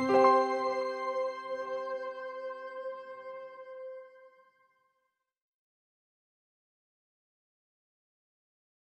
Música